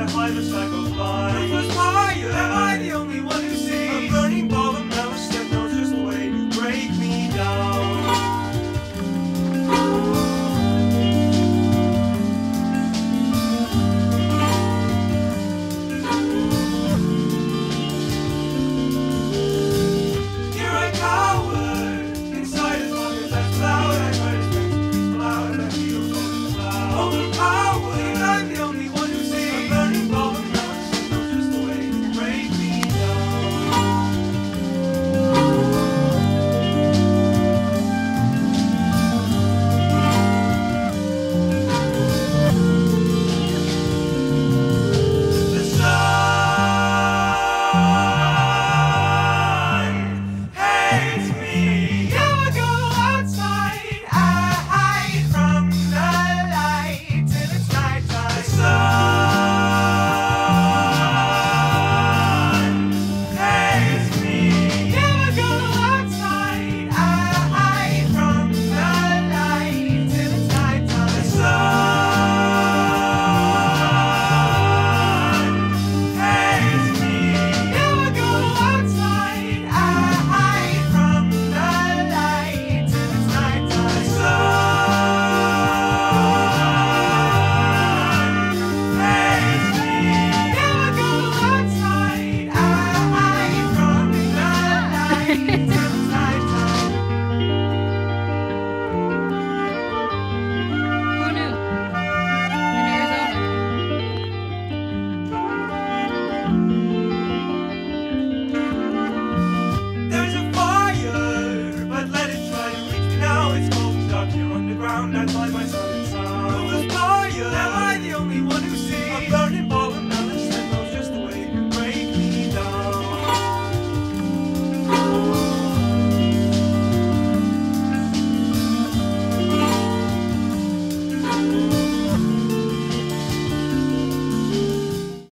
That's why I never go outside. I hide drowned, I find myself inside. Who was by you? Am I the only one who's